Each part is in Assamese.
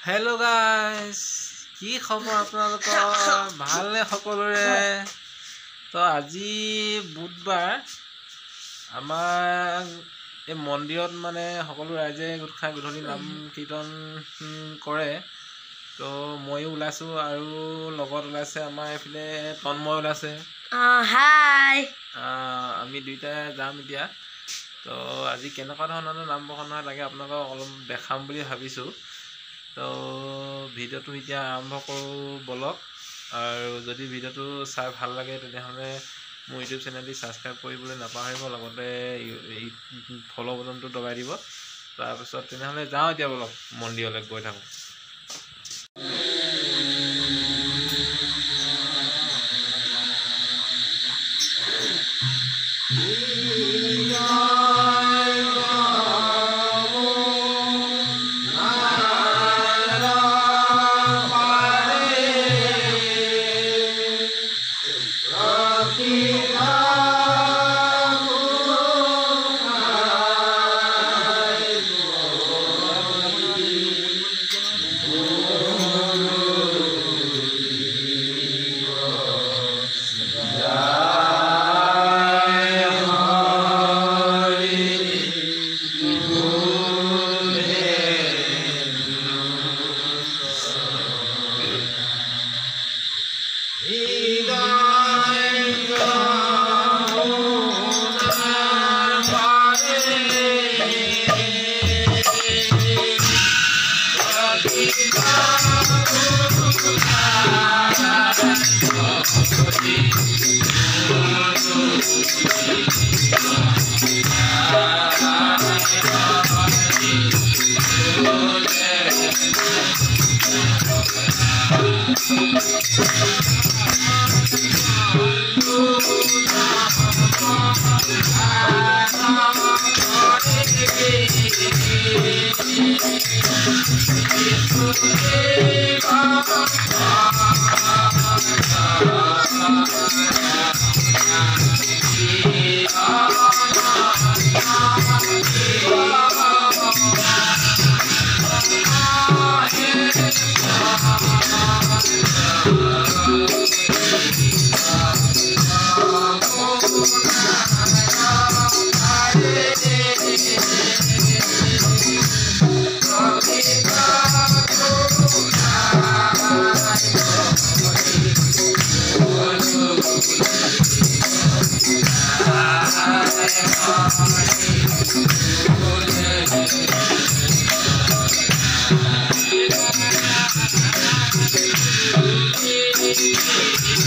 হেল্ল' গাইজ কি খবৰ আপোনালোকৰ? ভালনে সকলোৰে? তো আজি বুধবাৰ আমাৰ এই মন্দিৰত মানে সকলো ৰাইজে গোট খাই গধূলি নাম কীৰ্তন কৰে। তো ময়ো ওলাইছোঁ আৰু লগত ওলাইছে আমাৰ এইফালে তন্ময় ওলাইছে। আমি দুইটাই যাম এতিয়া। তো আজি কেনেকুৱা ধৰণৰ নাম প্ৰসন্ন হয় তাকে আপোনালোকক অলপ দেখাম বুলি ভাবিছোঁ। তো ভিডিঅ'টো এতিয়া আৰম্ভ কৰোঁ বলক আৰু যদি ভিডিঅ'টো চাই ভাল লাগে তেনেহ'লে মোৰ ইউটিউব চেনেলটি ছাবস্ক্ৰাইব কৰিবলৈ নাপাহৰিব লগতে ফ'ল' বটনটো দবাই দিব। তাৰপিছত তেনেহ'লে যাওঁ এতিয়া বলক মন্দিৰলৈ গৈ থাকোঁ। Baba, Música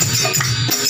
Thank you.